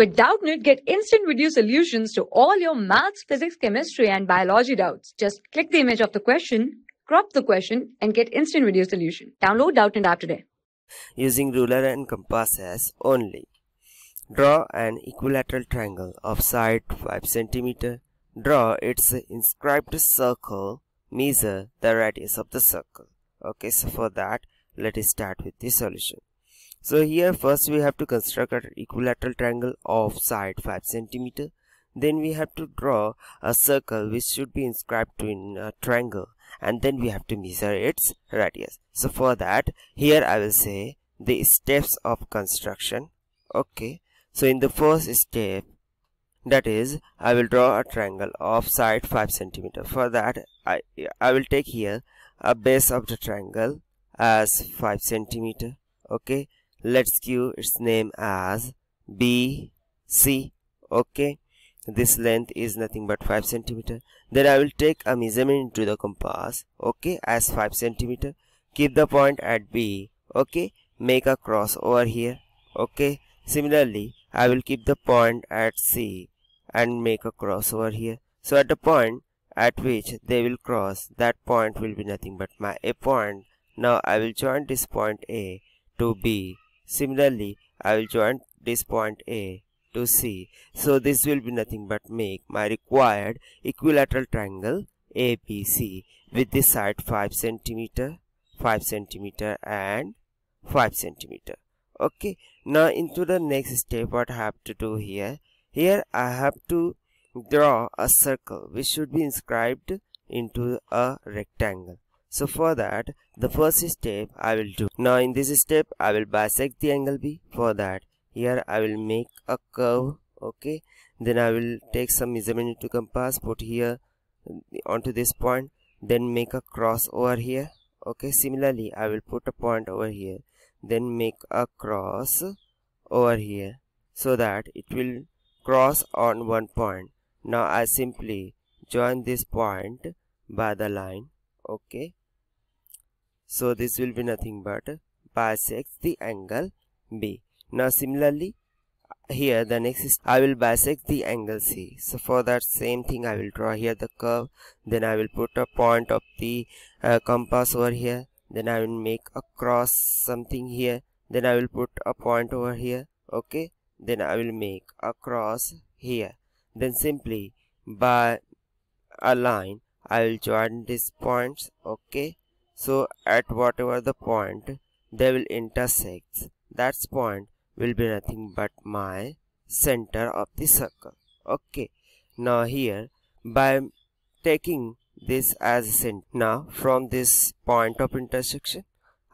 With Doubtnut, get instant video solutions to all your maths, physics, chemistry, and biology doubts. Just click the image of the question, crop the question, and get instant video solution. Download Doubtnut app today. Using ruler and compasses only. Draw an equilateral triangle of side 5 cm. Draw its inscribed circle. Measure the radius of the circle. Okay, so for that, let us start with the solution. So here first we have to construct an equilateral triangle of side 5 centimeter. Then we have to draw a circle which should be inscribed in a triangle and then we have to measure its radius. So for that here I will say the steps of construction. Okay. So in the first step that is I will draw a triangle of side 5 centimeter. For that I, I will take here a base of the triangle as 5 centimeter. Okay let's give its name as BC okay? This length is nothing but 5 centimeter. Then I will take a measurement into the compass okay as 5 centimeter. Keep the point at B okay? Make a cross over here okay? Similarly I will keep the point at C and make a cross over here. So at the point at which they will cross that point will be nothing but my A point. Now I will join this point A to B Similarly, I will join this point A to C. So this will be nothing but make my required equilateral triangle ABC with the side 5 centimeter, 5 centimeter and 5 centimeter. Okay. Now into the next step what I have to do here. Here I have to draw a circle which should be inscribed into a rectangle. So for that, the first step I will do. Now in this step, I will bisect the angle B. For that, here I will make a curve. Okay. Then I will take some measurement into compass, put here uh, onto this point. Then make a cross over here. Okay. Similarly, I will put a point over here. Then make a cross over here. So that it will cross on one point. Now I simply join this point by the line. Okay so this will be nothing but bisects the angle B. Now similarly here the next is I will bisect the angle C. So for that same thing I will draw here the curve. Then I will put a point of the uh, compass over here. Then I will make a cross something here. Then I will put a point over here. Okay? Then I will make a cross here. Then simply by a line I will join these points. Okay so at whatever the point they will intersect, that point will be nothing but my center of the circle. Okay. Now here by taking this as a center. Now from this point of intersection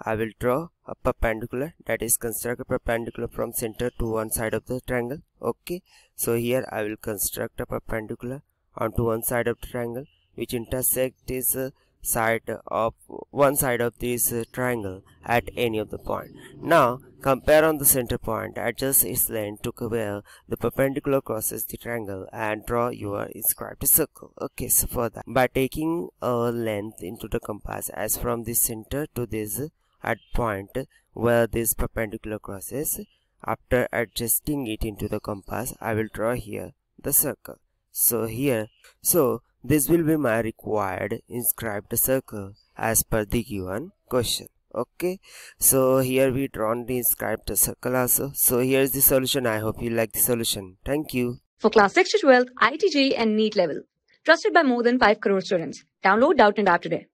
I will draw a perpendicular that is construct a perpendicular from center to one side of the triangle. Okay. So here I will construct a perpendicular onto one side of the triangle which intersect this uh, side of one side of this triangle at any of the point. Now compare on the center point, adjust its length to where the perpendicular crosses the triangle and draw your inscribed circle. Okay, so for that, by taking a length into the compass as from the center to this at point where this perpendicular crosses, after adjusting it into the compass, I will draw here the circle. So here, so this will be my required inscribed circle as per the given question. Okay, so here we drawn the inscribed circle also. So here's the solution. I hope you like the solution. Thank you. For class 6 to 12, IIT JEE and NEET level. Trusted by more than 5 crore students. Download Doubtnut app today.